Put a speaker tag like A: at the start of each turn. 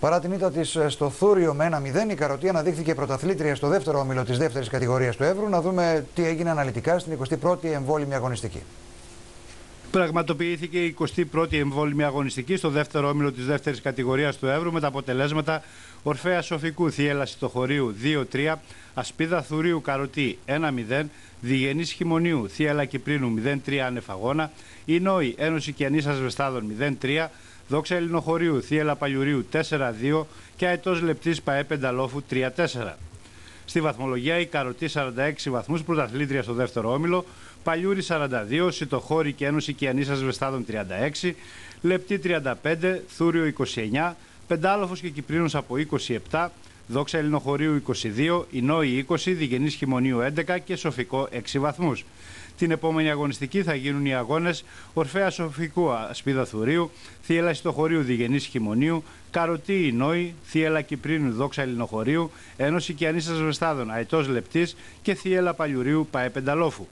A: Παρά την ήττα της στο Θούριο με 1-0, η Καροτή αναδείχθηκε πρωταθλήτρια στο δεύτερο όμιλο της δεύτερης κατηγορίας του Εύρου. Να δούμε τι έγινε αναλυτικά στην 21η εμβόλυμη αγωνιστική.
B: Πραγματοποιήθηκε η 21η εμβόλυμη αγωνιστική στο δεύτερο όμιλο της δεύτερης κατηγορίας του Εύρου με τα αποτελέσματα Ορφαία Σοφικού Θιέλα Σιτοχωρίου 2-3, Ασπίδα Θουρίου Καροτή 1-0, Διγενή Χειμωνίου Θιέλα Κυπρίνου 0-3 Ανεφαγώνα, Ινόη Ένωση Κιανίσα Βεστάδων 0-3, Δόξα Ελληνοχωρίου Θιέλα Παλιουρίου 4-2 και Αετός Λεπτής ΠαΕ Πενταλόφου 3-4. Στη βαθμολογία η Καροτή 46 βαθμούς, πρωταθλήτρια στο δεύτερο όμιλο, Παλιούρη 42, Σιτοχώρη και Ένωση Κιανίσας Βεστάδων 36, Λεπτή 35, Θούριο 29, Πεντάλοφος και Κυπρίνος από 27, Δόξα Ελληνοχωρίου 22, Ινόη 20, Διγενής Χειμωνίου 11 και Σοφικό 6 βαθμούς. Την επόμενη αγωνιστική θα γίνουν οι αγώνες Ορφαία Σοφικού Ασπίδα Θουρίου, Θίελα Ιστοχωρίου Διγενής Χειμωνίου, Καροτή Ινόη, Θίελα Κυπρίνου Δόξα Ελληνοχωρίου, Ένωση Κιανίσα Βεστάδων Αετό Λεπτής και Θίελα Παλιουρίου Παεπενταλόφου.